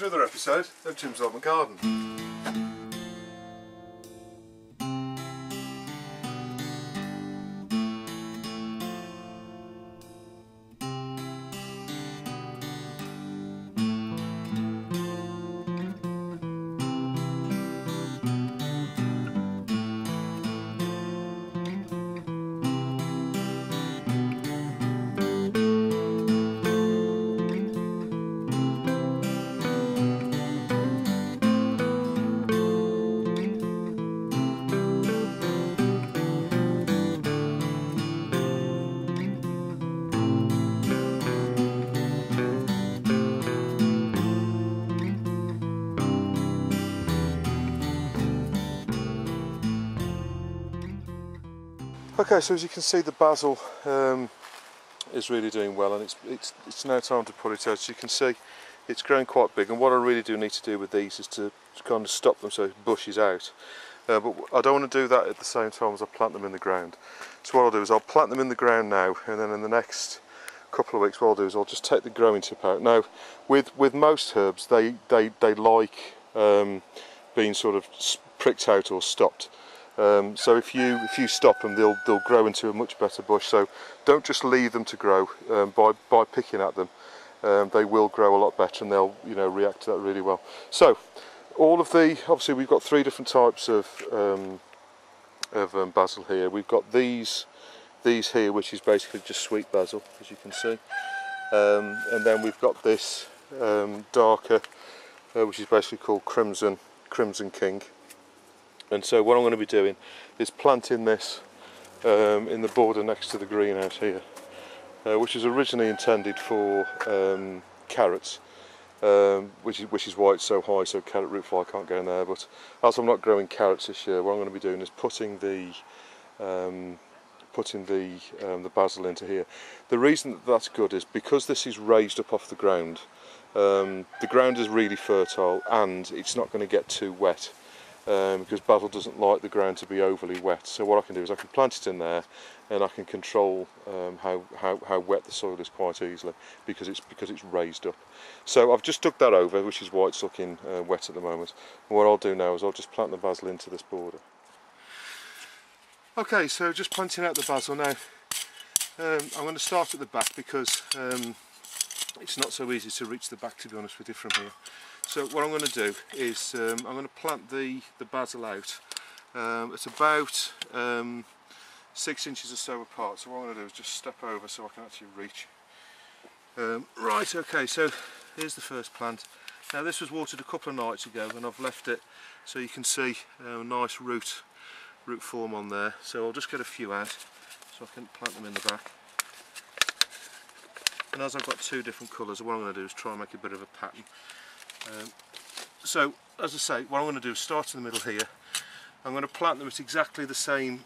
another episode of Jim's Allotment Garden. Okay, so as you can see the basil um, is really doing well and it's, it's, it's now time to put it out. As you can see it's grown quite big and what I really do need to do with these is to, to kind of stop them so it bushes out. Uh, but I don't want to do that at the same time as I plant them in the ground. So what I'll do is I'll plant them in the ground now and then in the next couple of weeks what I'll do is I'll just take the growing tip out. Now with, with most herbs they, they, they like um, being sort of pricked out or stopped. Um, so if you if you stop them, they'll they'll grow into a much better bush. So don't just leave them to grow um, by by picking at them. Um, they will grow a lot better and they'll you know react to that really well. So all of the obviously we've got three different types of um, of um, basil here. We've got these these here, which is basically just sweet basil, as you can see, um, and then we've got this darker, uh, which is basically called crimson crimson king and so what I'm going to be doing is planting this um, in the border next to the greenhouse here uh, which is originally intended for um, carrots um, which, is, which is why it's so high so carrot root fly can't go in there. But as I'm not growing carrots this year what I'm going to be doing is putting the um, putting the um, the basil into here. The reason that that's good is because this is raised up off the ground um, the ground is really fertile and it's not going to get too wet um, because basil doesn't like the ground to be overly wet. So what I can do is I can plant it in there and I can control um, how, how, how wet the soil is quite easily because it's because it's raised up. So I've just dug that over which is why it's looking uh, wet at the moment. And what I'll do now is I'll just plant the basil into this border. Okay so just planting out the basil now. Um, I'm going to start at the back because um, it's not so easy to reach the back to be honest with you from here. So what I'm going to do is um, I'm going to plant the, the basil out. Um, it's about um, six inches or so apart. So what I'm going to do is just step over so I can actually reach. Um, right, okay, so here's the first plant. Now this was watered a couple of nights ago and I've left it so you can see uh, a nice root, root form on there. So I'll just get a few out so I can plant them in the back. And as I've got two different colours, what I'm going to do is try and make a bit of a pattern. Um, so as I say what I'm going to do is start in the middle here. I'm going to plant them at exactly the same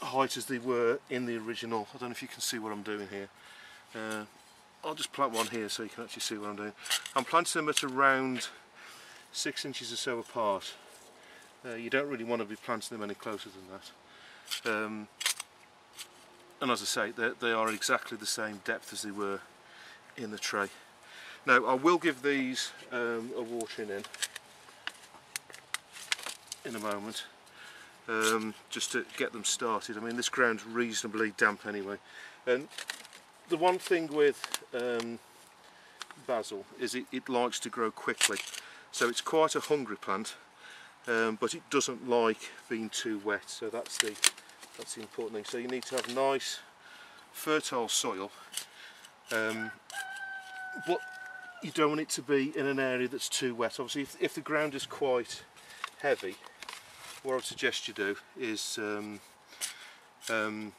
height as they were in the original. I don't know if you can see what I'm doing here. Uh, I'll just plant one here so you can actually see what I'm doing. I'm planting them at around six inches or so apart. Uh, you don't really want to be planting them any closer than that. Um, and as I say they are exactly the same depth as they were in the tray now I will give these um, a watering in in a moment um, just to get them started. I mean this ground's reasonably damp anyway. And the one thing with um, basil is it, it, likes to grow quickly. So it's quite a hungry plant um, but it doesn't like being too wet. So that's the that's the important thing. So you need to have nice fertile soil um, but you don't want it to be in an area that's too wet. Obviously if, if the ground is quite heavy, what I would suggest you do is um, um,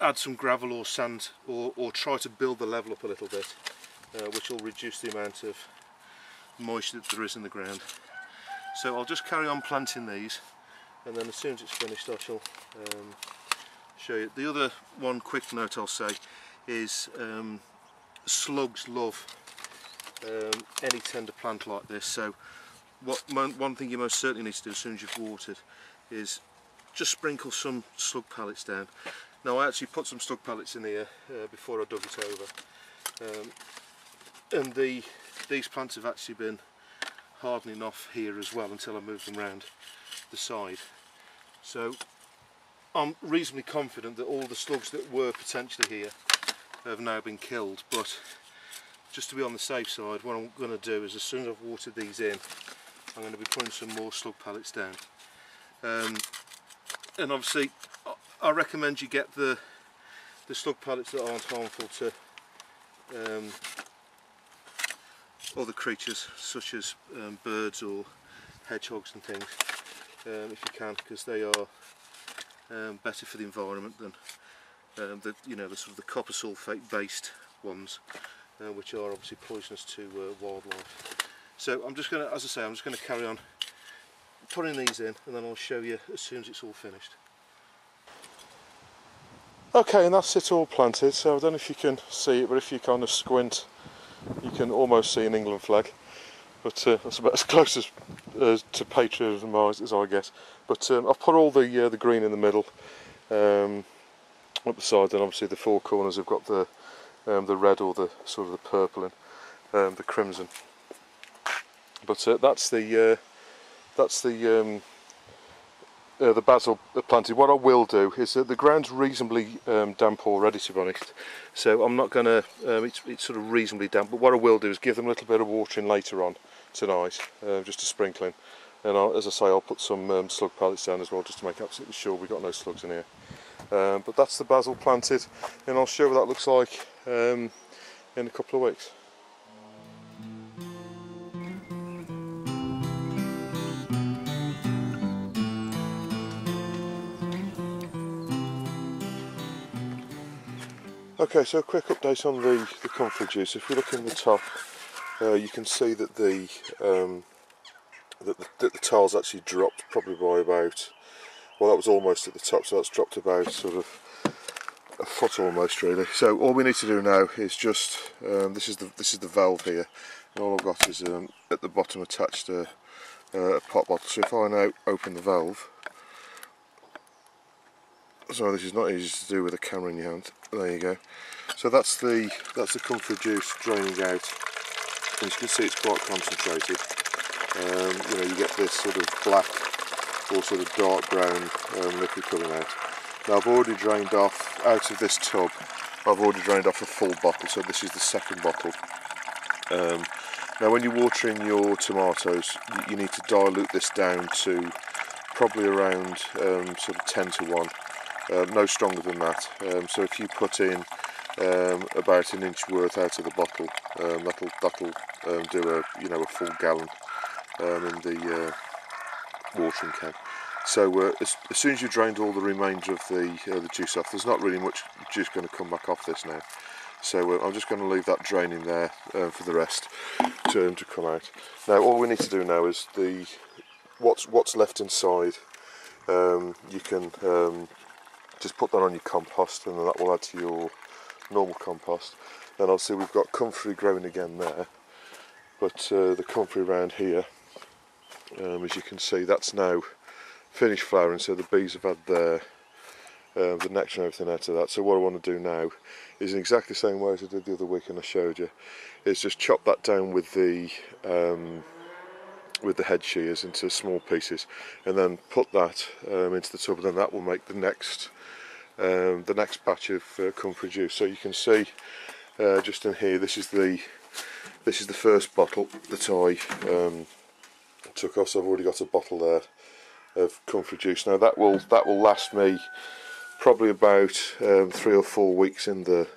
add some gravel or sand or, or, try to build the level up a little bit uh, which will reduce the amount of moisture that there is in the ground. So I'll just carry on planting these and then as soon as it's finished I shall um, show you. The other one quick note I'll say is um, slugs love um, any tender plant like this. So what one thing you most certainly need to do as soon as you've watered is just sprinkle some slug pellets down. Now I actually put some slug pellets in here uh, before I dug it over. Um, and the these plants have actually been hardening off here as well until I move them round the side. So I'm reasonably confident that all the slugs that were potentially here have now been killed but just to be on the safe side what I'm going to do is as soon as I've watered these in I'm going to be putting some more slug pellets down. Um, and obviously I recommend you get the the slug pellets that aren't harmful to um, other creatures such as um, birds or hedgehogs and things um, if you can because they are um, better for the environment than um, the you know the sort of the copper sulfate based ones uh, which are obviously poisonous to uh, wildlife. So I'm just going to as I say I'm just going to carry on putting these in and then I'll show you as soon as it's all finished. Okay and that's it all planted so I don't know if you can see it but if you kind of squint you can almost see an England flag. But uh, that's about as close as uh, to patriotism as I guess but um, I've put all the uh, the green in the middle um, up the side and obviously the four corners have got the um, the red or the sort of the purple and um, the crimson. But uh, that's the uh, that's the um, uh, the basil planted. What I will do is that the ground's reasonably um, damp already to be honest. So I'm not going to, um, it's, it's sort of reasonably damp but what I will do is give them a little bit of watering later on tonight uh, just a sprinkling and I'll, as I say I'll put some um, slug pellets down as well just to make absolutely sure we've got no slugs in here um, but that's the basil planted and I'll show what that looks like um, in a couple of weeks Okay, so a quick update on the, the comfrey juice. If we look in the top, uh, you can see that the, um, that the, that the tiles actually dropped probably by about, well that was almost at the top, so that's dropped about sort of a foot almost really. So all we need to do now is just, um, this is the this is the valve here, and all I've got is um, at the bottom attached a, a pot bottle. So if I now open the valve, so this is not easy to do with a camera in your hand there you go so that's the that's the comfrey juice draining out as you can see it's quite concentrated um, you know you get this sort of black or sort of dark brown um, liquid coming out now I've already drained off out of this tub I've already drained off a full bottle so this is the second bottle. Um, now when you're watering your tomatoes you need to dilute this down to probably around um, sort of 10 to 1 um, no stronger than that. Um, so if you put in um, about an inch worth out of the bottle, um, that'll that'll um, do a you know a full gallon um, in the uh, watering can. So uh, as, as, soon as you've drained all the remainder of the uh, the juice off, there's not really much juice going to come back off this now. So uh, I'm just going to leave that draining there uh, for the rest to, to come out. Now all we need to do now is the what's what's left inside. Um, you can um, just put that on your compost and that will add to your normal compost then obviously we've got comfrey growing again there but uh, the comfrey around here um, as you can see that's now finished flowering so the bees have had their uh, the nectar and everything out of that. So what I want to do now is in exactly the same way as I did the other week and I showed you is just chop that down with the um, with the head shears into small pieces and then put that um, into the tub and then that will make the next um, the next batch of uh, comfrey juice so you can see uh, just in here this is the this is the first bottle that I um, took off so I've already got a bottle there of comfrey juice. Now that will that will last me probably about um, three or four weeks in the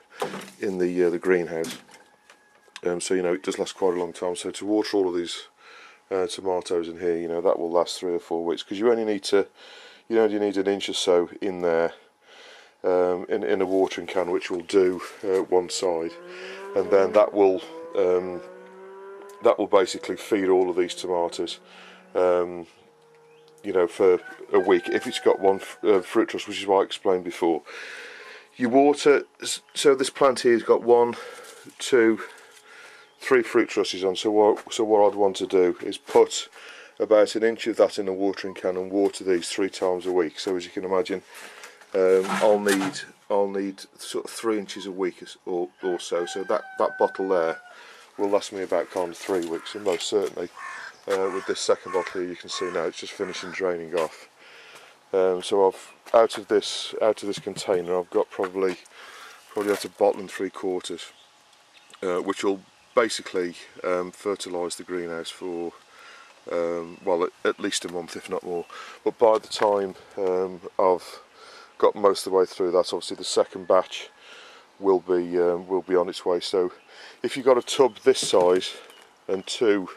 in the uh, the greenhouse. Um, so you know it does last quite a long time. So to water all of these uh, tomatoes in here you know that will last three or four weeks because you only need to you only need an inch or so in there um, in, in a watering can which will do uh, one side. And then that will um, that will basically feed all of these tomatoes um, you know for a week if it's got one uh, fruit truss which is what I explained before. You water so this plant here has got one two three fruit trusses on. So what so what I'd want to do is put about an inch of that in a watering can and water these three times a week. So as you can imagine um, I'll need I'll need sort of three inches a week or, or so. So that that bottle there will last me about kind of three weeks and most certainly uh, with this second bottle here you can see now it's just finishing draining off. Um, so I've out of this out of this container I've got probably probably out a bottle and three quarters uh, which will basically um, fertilise the greenhouse for um, well at, at, least a month if not more. But by the time um, I've got most of the way through that obviously the second batch will be um, will be on its way. So if you've got a tub this size and two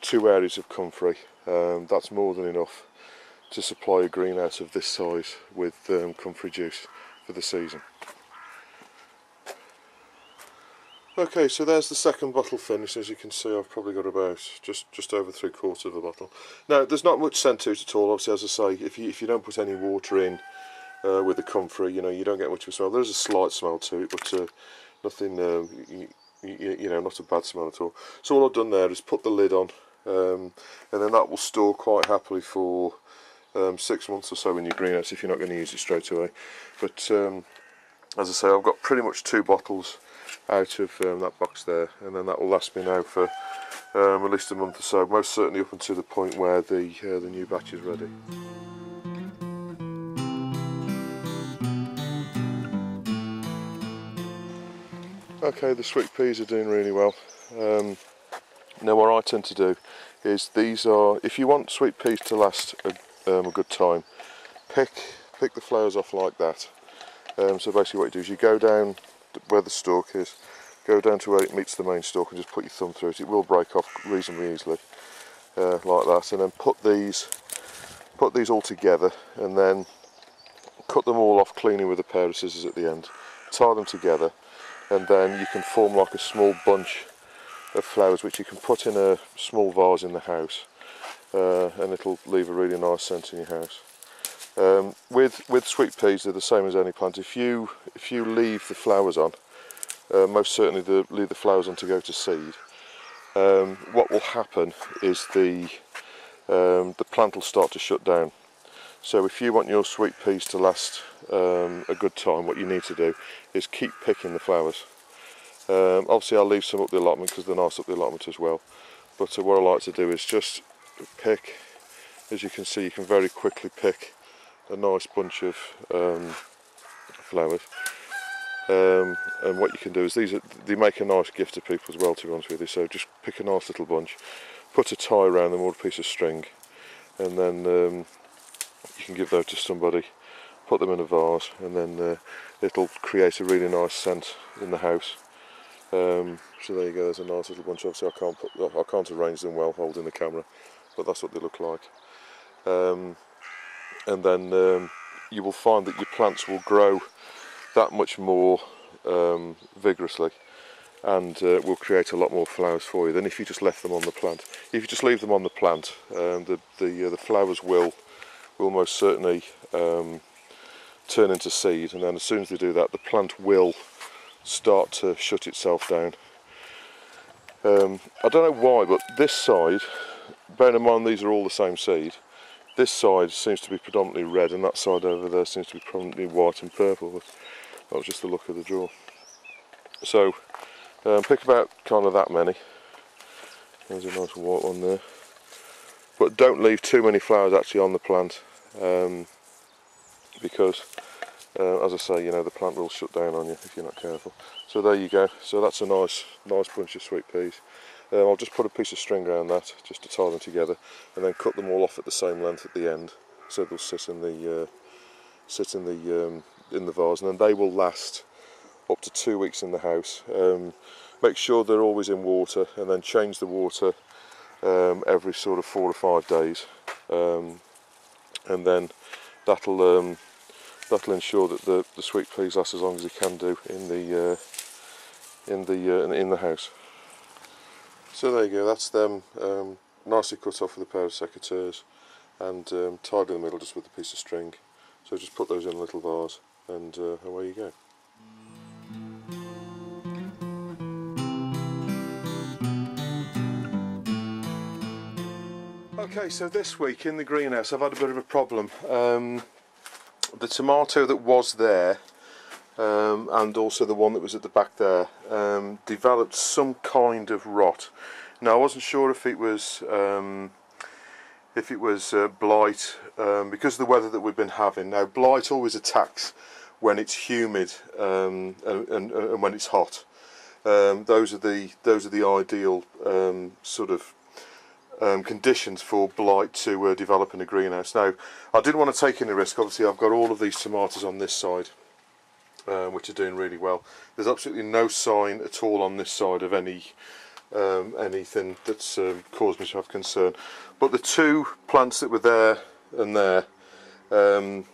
two areas of comfrey um, that's more than enough to supply a greenhouse of this size with um, comfrey juice for the season Okay, so there's the second bottle finished. As you can see, I've probably got about just just over three quarters of a bottle. Now, there's not much scent to it at all. Obviously, as I say, if you if you don't put any water in uh, with the comfrey, you know, you don't get much of a smell. There's a slight smell to it, but uh, nothing, um, you, you, you, know, not a bad smell at all. So all I've done there is put the lid on, um, and then that will store quite happily for um, six months or so in your greenhouse if you're not going to use it straight away. But um, as I say, I've got pretty much two bottles out of um, that box there and then that will last me now for um, at least a month or so most certainly up until the point where the uh, the new batch is ready okay the sweet peas are doing really well um, now what I tend to do is these are if you want sweet peas to last a, um, a good time pick pick the flowers off like that um, so basically what you do is you go down where the stalk is, go down to where it meets the main stalk and just put your thumb through it. It will break off reasonably easily, uh, like that. And then put these, put these all together, and then cut them all off cleanly with a pair of scissors at the end. Tie them together, and then you can form like a small bunch of flowers which you can put in a small vase in the house, uh, and it'll leave a really nice scent in your house. Um, with with sweet peas, they're the same as any plant. If you if you leave the flowers on, uh, most certainly the, leave the flowers on to go to seed. Um, what will happen is the um, the plant will start to shut down. So if you want your sweet peas to last um, a good time, what you need to do is keep picking the flowers. Um, obviously, I'll leave some up the allotment because they're nice up the allotment as well. But uh, what I like to do is just pick. As you can see, you can very quickly pick a nice bunch of um, flowers. Um, and what you can do is these are, they make a nice gift to people as well to be honest with you so just pick a nice little bunch put a tie around them or a piece of string and then um, you can give those to somebody put them in a vase and then uh, it'll create a really nice scent in the house. Um, so there you go there's a nice little bunch. Obviously I can't put I can't arrange them well holding the camera but that's what they look like. Um, and then um, you will find that your plants will grow that much more um, vigorously and uh, will create a lot more flowers for you than if you just left them on the plant. If you just leave them on the plant, um, the the, uh, the flowers will will most certainly um, turn into seed, and then as soon as they do that, the plant will start to shut itself down. Um, I don't know why, but this side, bearing in mind these are all the same seed, this side seems to be predominantly red and that side over there seems to be predominantly white and purple. That was just the look of the draw. So um, pick about kind of that many. There's a nice white one there. But don't leave too many flowers actually on the plant um, because uh, as I say, you know, the plant will shut down on you if you're not careful. So there you go. So that's a nice, nice bunch of sweet peas. Um, I'll just put a piece of string around that just to tie them together and then cut them all off at the same length at the end so they'll sit in the uh, sit in the um, in the vase and then they will last up to two weeks in the house. Um, make sure they're always in water and then change the water um, every sort of four or five days um, and then that'll um, that'll ensure that the, the sweet peas last as long as they can do in the uh, in the uh, in the house. So there you go, that's them um, nicely cut off with a pair of secateurs and um, tied in the middle just with a piece of string. So just put those in a little vase and uh, away you go. Okay, so this week in the greenhouse I've had a bit of a problem. Um, the tomato that was there um, and also the one that was at the back there um, developed some kind of rot. Now I wasn't sure if it was um, if it was uh, blight um, because of the weather that we've been having. Now blight always attacks when it's humid um, and, and, and, when it's hot. Those are the those are the ideal sort of um, conditions for blight to uh, develop in a greenhouse. Now I didn't want to take any risk. Obviously I've got all of these tomatoes on this side. Uh, which are doing really well. There's absolutely no sign at all on this side of any um, anything that's um, caused me to have concern. But the two plants that were there and there um,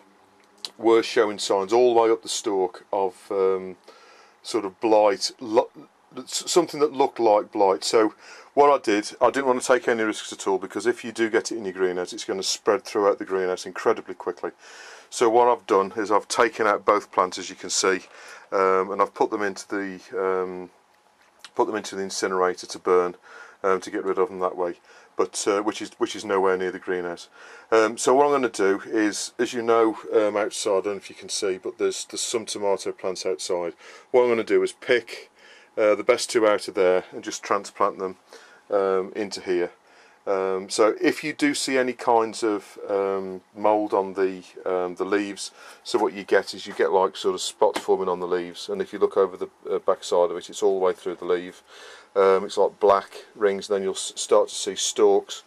were showing signs all the way up the stalk of um, sort of blight, something that looked like blight. So what I did, I didn't want to take any risks at all because if you do get it in your greenhouse, it's going to spread throughout the greenhouse incredibly quickly. So what I've done is I've taken out both plants as you can see um, and I've put them into the um, put them into the incinerator to burn um, to get rid of them that way but uh, which is which is nowhere near the greenhouse um, so what I'm going to do is as you know um, outside I don't know if you can see but there's there's some tomato plants outside what I'm going to do is pick uh, the best two out of there and just transplant them um, into here um, so if you do see any kinds of um, mould on the um, the leaves, so what you get is you get like sort of spots forming on the leaves, and if you look over the uh, back side of it, it's all the way through the leaf. Um, it's like black rings, and then you'll start to see stalks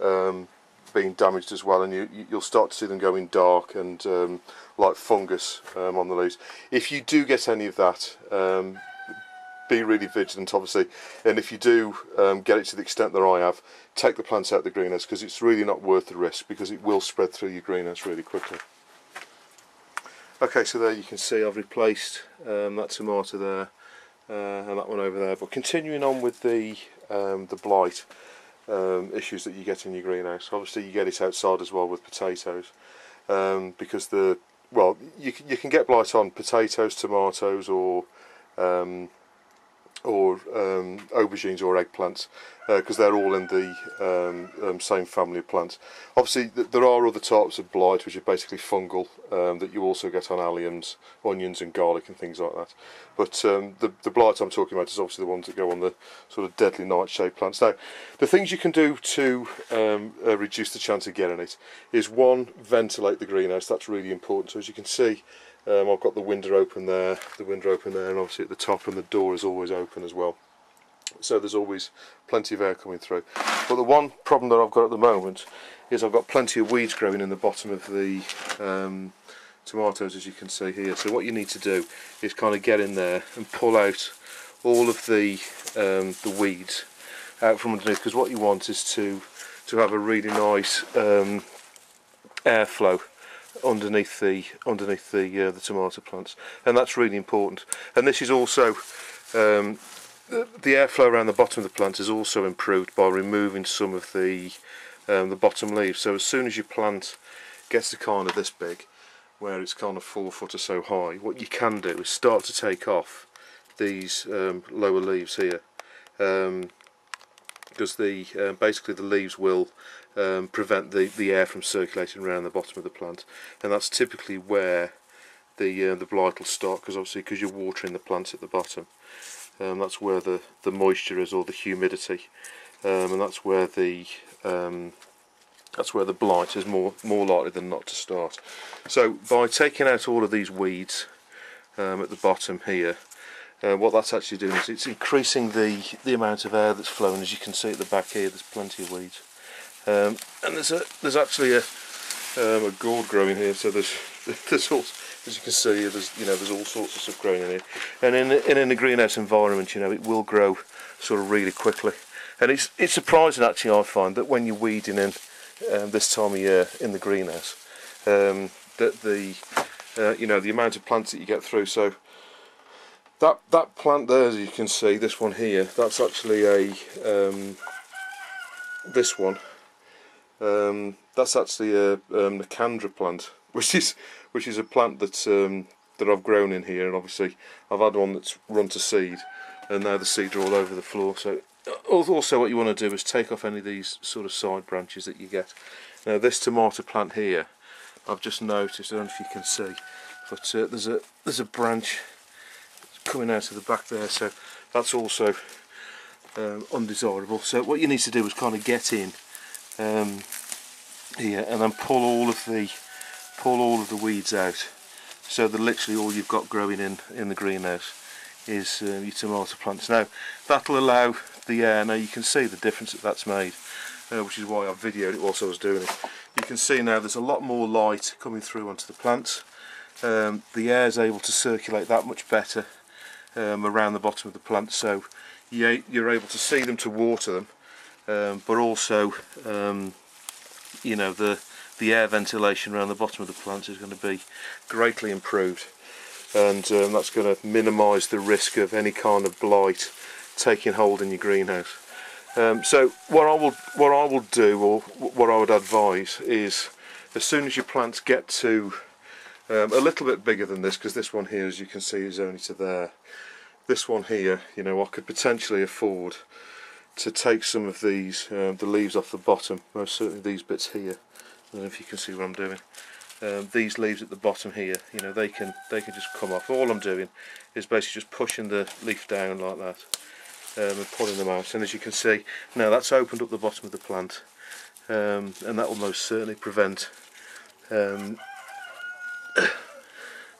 um, being damaged as well, and you, you'll start to see them going dark and um, like fungus on the leaves. If you do get any of that, be really vigilant obviously. And if you do um, get it to the extent that I have take the plants out of the greenhouse because it's really not worth the risk because it will spread through your greenhouse really quickly. Okay so there you can see I've replaced um, that tomato there uh, and that one over there. But continuing on with the um, the blight um, issues that you get in your greenhouse obviously you get it outside as well with potatoes um, because the well you, you can get blight on potatoes tomatoes or um, or um, aubergines or eggplants because uh, they're all in the um, um, same family of plants. Obviously th there are other types of blight which are basically fungal um, that you also get on alliums, onions and garlic and things like that. But um, the, the blight I'm talking about is obviously the ones that go on the sort of deadly nightshade plants. Now the things you can do to um, uh, reduce the chance of getting it is one, ventilate the greenhouse, that's really important. So as you can see um, I've got the window open there, the window open there, and obviously at the top, and the door is always open as well. So there's always plenty of air coming through. But the one problem that I've got at the moment is I've got plenty of weeds growing in the bottom of the um, tomatoes, as you can see here. So what you need to do is kind of get in there and pull out all of the um, the weeds out from underneath, because what you want is to to have a really nice um, airflow underneath the underneath the uh, the tomato plants, and that's really important. And this is also um, the airflow around the bottom of the plant is also improved by removing some of the um, the bottom leaves. So as soon as your plant gets to kind of this big, where it's kind of four foot or so high, what you can do is start to take off these um, lower leaves here. Um, because the uh, basically the leaves will um, prevent the, the air from circulating around the bottom of the plant. And that's typically where the uh, the blight will start because obviously because you're watering the plants at the bottom um, that's where the, the moisture is or the humidity um, and that's where the um, that's where the blight is more more likely than not to start. So by taking out all of these weeds um, at the bottom here uh, what that's actually doing is it's increasing the the amount of air that's flowing. As you can see at the back here there's plenty of weeds um, and there's a there's actually a um, a gourd growing here so there's there's all as you can see there's you know there's all sorts of stuff growing in here. And in in, in a greenhouse environment you know it will grow sort of really quickly. And it's it's surprising actually I find that when you're weeding in um, this time of year in the greenhouse um, that the uh, you know the amount of plants that you get through. So that that plant there, as you can see, this one here, that's actually a um, this one. Um, that's actually a um, Nicandra plant, which is which is a plant that um, that I've grown in here, and obviously I've had one that's run to seed, and now the seeds are all over the floor. So also, what you want to do is take off any of these sort of side branches that you get. Now, this tomato plant here, I've just noticed. I don't know if you can see but uh, there's a there's a branch coming out of the back there so that's also um, undesirable so what you need to do is kind of get in um, here and then pull all of the pull all of the weeds out. So that literally all you've got growing in in the greenhouse is uh, your tomato plants. Now that'll allow the air. Now you can see the difference that that's made uh, which is why I videoed it whilst I was doing it. You can see now there's a lot more light coming through onto the plants. Um, the air is able to circulate that much better um, around the bottom of the plant. So you're able to see them to water them um, but also um, you know the the air ventilation around the bottom of the plants is going to be greatly improved and um, that's going to minimise the risk of any kind of blight taking hold in your greenhouse. Um, so what I will what I will do or what I would advise is as soon as your plants get to um, a little bit bigger than this because this one here as you can see is only to there this one here you know I could potentially afford to take some of these um, the leaves off the bottom most certainly these bits here. I don't know if you can see what I'm doing. Um, these leaves at the bottom here you know they can they can just come off. All I'm doing is basically just pushing the leaf down like that um, and pulling them out. And as you can see now that's opened up the bottom of the plant um, and that will most certainly prevent um,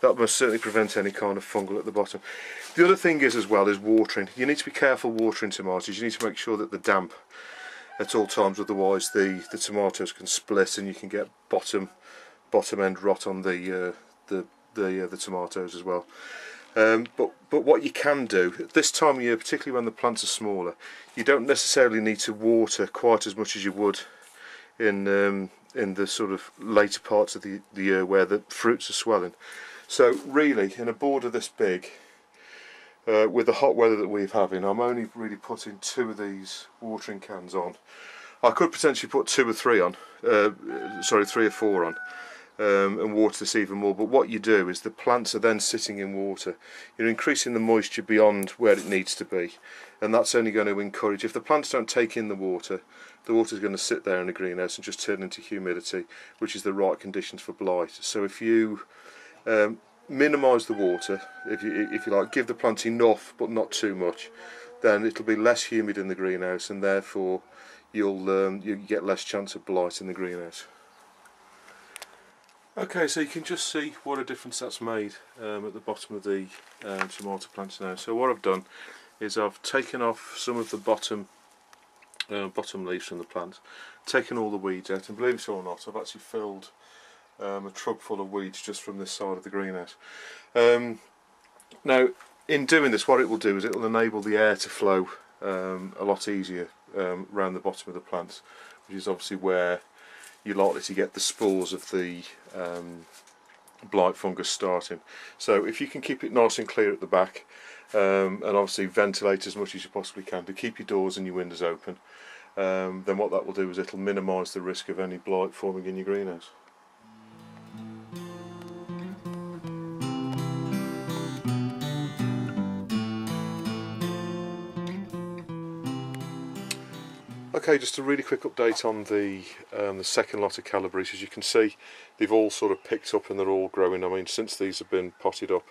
that must certainly prevent any kind of fungal at the bottom. The other thing is as well is watering. You need to be careful watering tomatoes. You need to make sure that the damp at all times otherwise the the tomatoes can split and you can get bottom bottom end rot on the uh, the the, uh, the tomatoes as well. Um, but but what you can do this time of year particularly when the plants are smaller you don't necessarily need to water quite as much as you would in um, in the sort of later parts of the, the year where the fruits are swelling so really in a border this big uh, with the hot weather that we've having I'm only really putting two of these watering cans on. I could potentially put two or three on uh, sorry three or four on um, and water this even more but what you do is the plants are then sitting in water. You're increasing the moisture beyond where it needs to be and that's only going to encourage if the plants don't take in the water the water is going to sit there in the greenhouse and just turn into humidity which is the right conditions for blight. So if you um, minimise the water if you, if you like. Give the plant enough but not too much. Then it'll be less humid in the greenhouse and therefore you'll um, you get less chance of blight in the greenhouse. Okay, so you can just see what a difference that's made um, at the bottom of the um, tomato plants now. So what I've done is I've taken off some of the bottom uh, bottom leaves from the plant, taken all the weeds out, and believe it or not, I've actually filled um, a truck full of weeds just from this side of the greenhouse. Um, now, in doing this, what it will do is it will enable the air to flow um, a lot easier um, around the bottom of the plants, which is obviously where you're likely to get the spores of the um, blight fungus starting. So if you can keep it nice and clear at the back um, and obviously ventilate as much as you possibly can to keep your doors and your windows open um, then what that will do is it'll minimise the risk of any blight forming in your greenhouse. Okay, just a really quick update on the um, the second lot of Calabrese. As you can see, they've all sort of picked up and they're all growing. I mean, since these have been potted up,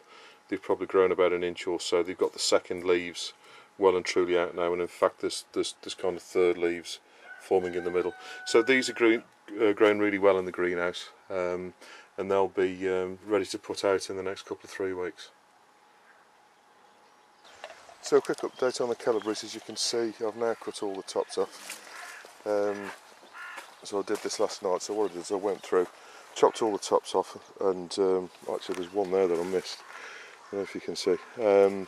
they've probably grown about an inch or so. They've got the second leaves well and truly out now, and in fact, there's there's, there's kind of third leaves forming in the middle. So these are green, uh, growing really well in the greenhouse, um, and they'll be um, ready to put out in the next couple of three weeks. So a quick update on the Calabrese, as you can see I've now cut all the tops off. Um, so I did this last night, so what I did is I went through, chopped all the tops off and um, actually there's one there that I missed, I don't know if you can see. Um,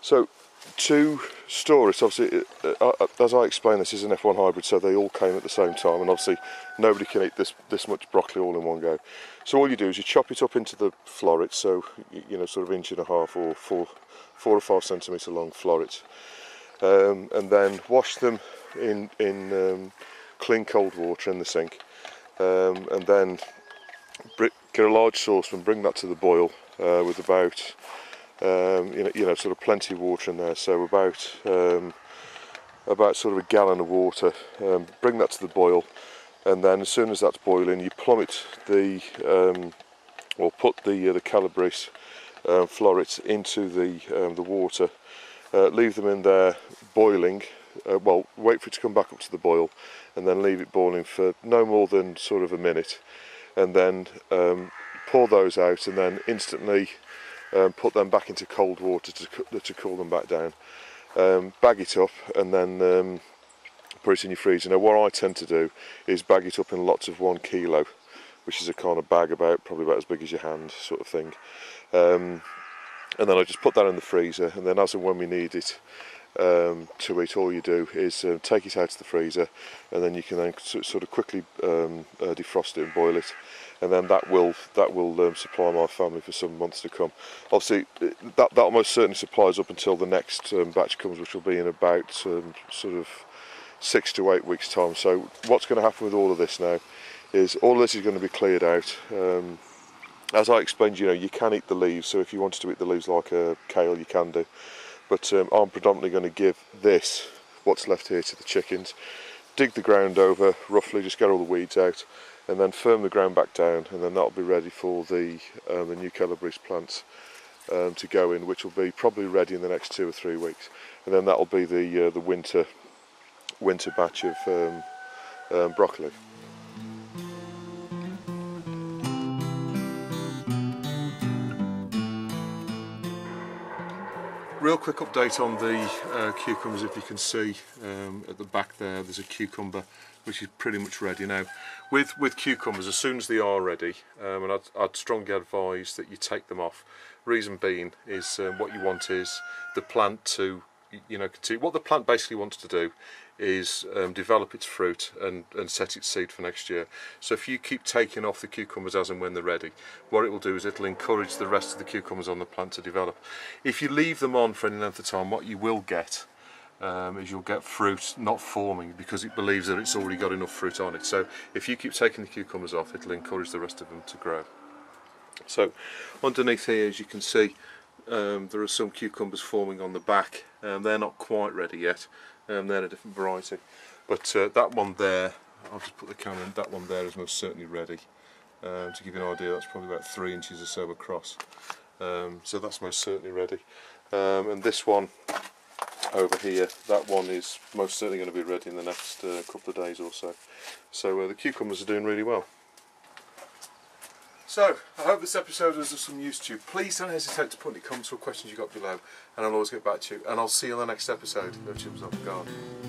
so to store it, obviously, uh, uh, as I explained, this is an F1 hybrid, so they all came at the same time, and obviously nobody can eat this this much broccoli all in one go. So all you do is you chop it up into the florets, so you know, sort of inch and a half or four four or five centimetre long florets um, and then wash them in, in um, clean cold water in the sink um, and then get a large saucepan, bring that to the boil uh, with about um, you, know, you know sort of plenty of water in there. So about um, about sort of a gallon of water. Um, bring that to the boil. And then as soon as that's boiling you plummet the or put the uh, the Calabrese um, florets into the um, the water, uh, leave them in there boiling. Uh, well, wait for it to come back up to the boil, and then leave it boiling for no more than sort of a minute, and then um, pour those out, and then instantly um, put them back into cold water to to cool them back down. Um, bag it up, and then um, put it in your freezer. Now, what I tend to do is bag it up in lots of one kilo which is a kind of bag about probably about as big as your hand sort of thing um, and then I just put that in the freezer and then as and when we need it um, to eat all you do is uh, take it out of the freezer and then you can then sort of quickly um, uh, defrost it and boil it and then that will that will um, supply my family for some months to come obviously that that almost certainly supplies up until the next um, batch comes which will be in about um, sort of six to eight weeks time so what's going to happen with all of this now is all of this is going to be cleared out. Um, as I explained, you know, you can eat the leaves, so if you wanted to eat the leaves like a kale, you can do. But um, I'm predominantly going to give this, what's left here, to the chickens. Dig the ground over, roughly, just get all the weeds out, and then firm the ground back down, and then that'll be ready for the, um, the new Calabrese plants um, to go in, which will be probably ready in the next two or three weeks. And then that'll be the, uh, the winter, winter batch of um, um, broccoli. Real quick update on the uh, cucumbers if you can see um, at the back there. There's a cucumber which is pretty much ready. Now with with cucumbers as soon as they are ready um, and I'd, I'd, strongly advise that you take them off. Reason being is um, what you want is the plant to you know continue what the plant basically wants to do is um, develop its fruit and, and set its seed for next year. So if you keep taking off the cucumbers as and when they're ready, what it will do is it'll encourage the rest of the cucumbers on the plant to develop. If you leave them on for any length of time, what you will get um, is you'll get fruit not forming because it believes that it's already got enough fruit on it. So if you keep taking the cucumbers off, it'll encourage the rest of them to grow. So underneath here, as you can see, um, there are some cucumbers forming on the back. Um, they're not quite ready yet. Um, they're a different variety. But uh, that one there I'll just put the camera in, that one there is most certainly ready. Um, to give you an idea that's probably about three inches or so across. Um, so that's most certainly ready. Um, and this one over here that one is most certainly going to be ready in the next uh, couple of days or so. So uh, the cucumbers are doing really well so, I hope this episode was of some use to you. Please don't hesitate to put any comments or questions you've got below, and I'll always get back to you. And I'll see you on the next episode of Off the Garden.